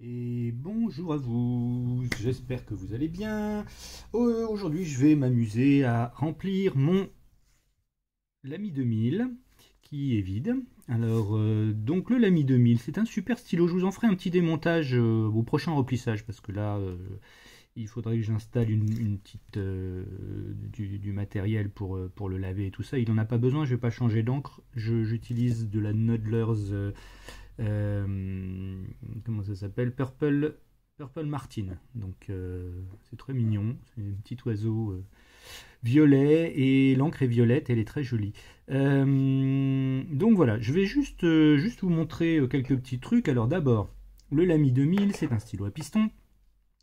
Et bonjour à vous, j'espère que vous allez bien. Euh, aujourd'hui, je vais m'amuser à remplir mon Lamy 2000 qui est vide. Alors, euh, donc le Lamy 2000, c'est un super stylo. Je vous en ferai un petit démontage euh, au prochain replissage parce que là, il faudrait que j'installe une, petite du, matériel pour, pour le laver et tout ça. Il n'en a pas besoin, je ne vais pas changer d'encre. J'utilise de la Nodlers euh, comment ça s'appelle? Purple, Purple Martin. Donc euh, c'est très mignon. C'est un petit oiseau euh, violet et l'encre est violette. Elle est très jolie. donc voilà, je vais juste, juste vous montrer quelques petits trucs. Alors d'abord, le Lamy 2000, c'est un stylo à piston.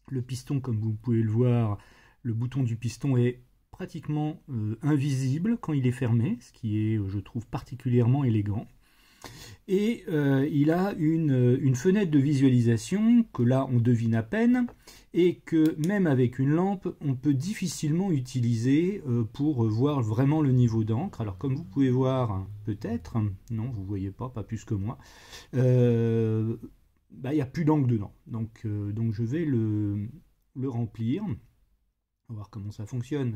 Le piston, comme vous pouvez le voir, le bouton du piston est pratiquement invisible quand il est fermé, ce qui est, je trouve, particulièrement élégant. Et euh, il a une, fenêtre de visualisation que là on devine à peine et que même avec une lampe on peut difficilement utiliser euh, pour voir vraiment le niveau d'encre. Alors comme vous pouvez voir peut-être, non vous voyez pas, pas plus que moi, euh, bah, il n'y a plus d'encre dedans. Donc, donc je vais le, le, remplir. On va voir comment ça fonctionne.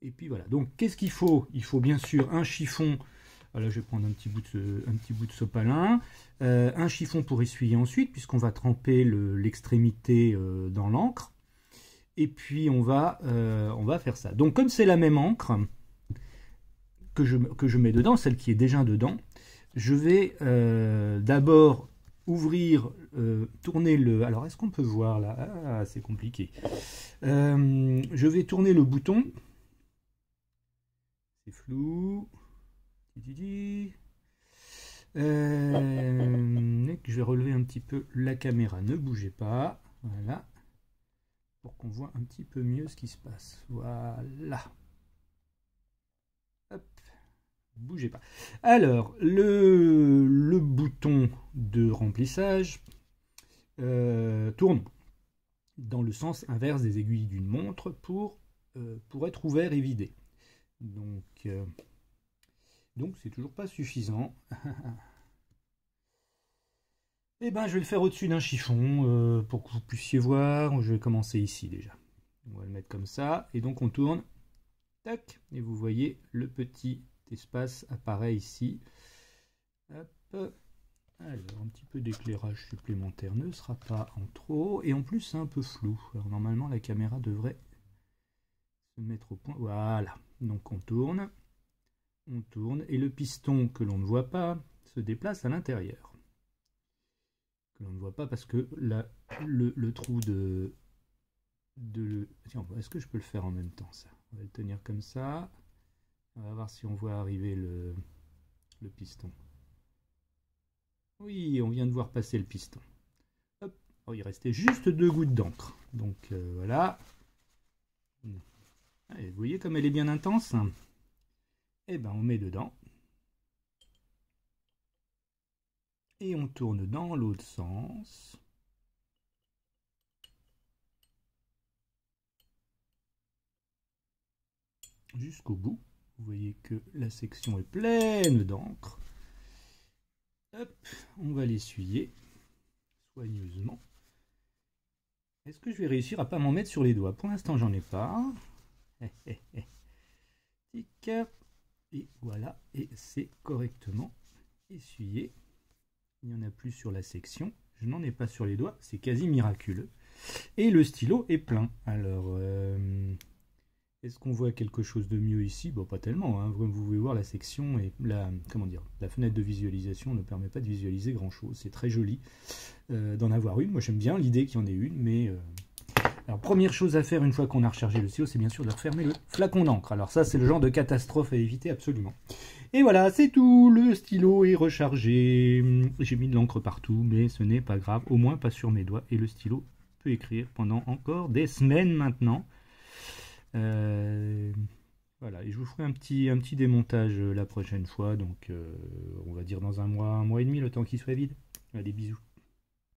et puis voilà, donc qu'est-ce qu'il faut? Il faut bien sûr un chiffon voilà, je vais prendre un petit bout de, sopalin. Euh, un chiffon pour essuyer ensuite, puisqu'on va tremper l'extrémité euh, dans l'encre. Et puis on va, euh, on va faire ça. Donc comme c'est la même encre que je, que je mets dedans, celle qui est déjà dedans, je vais d'abord ouvrir, tourner le... Alors est-ce qu'on peut voir là? Ah, c'est compliqué. je vais tourner le bouton. C'est flou. Euh, je vais relever un petit peu la caméra, ne bougez pas. Voilà. Pour qu'on voit un petit peu mieux ce qui se passe. Voilà. Hop. Bougez pas. Alors, le, bouton de remplissage euh, tourne dans le sens inverse des aiguilles d'une montre pour, euh, pour être ouvert et vidé. Donc, donc c'est toujours pas suffisant. Et eh ben je vais le faire au-dessus d'un chiffon euh, pour que vous puissiez voir. Je vais commencer ici déjà. On va le mettre comme ça. Et donc on tourne. Tac. Et vous voyez le petit espace apparaît ici. Alors un petit peu d'éclairage supplémentaire ne sera pas en trop. Et en plus c'est un peu flou. Alors normalement la caméra devrait se mettre au point. Voilà. Donc on tourne on tourne et le piston que l'on ne voit pas se déplace à l'intérieur. Que l'on ne voit pas parce que le, trou de... est-ce que je peux le faire en même temps ça? On va le tenir comme ça. On va voir si on voit arriver le, piston. Oui, on vient de voir passer le piston. Oh, il restait juste deux gouttes d'encre. Donc euh, voilà. vous voyez comme elle est bien intense? Eh ben on met dedans. Et on tourne dans l'autre sens. Jusqu'au bout. Vous voyez que la section est pleine d'encre. on va l'essuyer soigneusement. Est-ce que je vais réussir à pas m'en mettre sur les doigts? Pour l'instant, j'en ai pas. Et voilà, et c'est correctement essuyé. Il n'y en a plus sur la section. Je n'en ai pas sur les doigts, c'est quasi miraculeux. Et le stylo est plein. Alors, euh, est-ce qu'on voit quelque chose de mieux ici? Bon, pas tellement. Hein. Vous pouvez voir la section et la, comment dire, la fenêtre de visualisation ne permet pas de visualiser grand-chose. C'est très joli euh, d'en avoir une. Moi, j'aime bien l'idée qu'il y en ait une, mais euh, alors, première chose à faire une fois qu'on a rechargé le stylo, c'est bien sûr de refermer le flacon d'encre. Alors ça, c'est le genre de catastrophe à éviter absolument. Et voilà, c'est tout. Le stylo est rechargé. J'ai mis de l'encre partout, mais ce n'est pas grave. Au moins pas sur mes doigts. Et le stylo peut écrire pendant encore des semaines maintenant. Euh, voilà, et je vous ferai un petit, démontage la prochaine fois. Donc, euh, on va dire dans un mois, un mois et demi, le temps qu'il soit vide. Allez, bisous.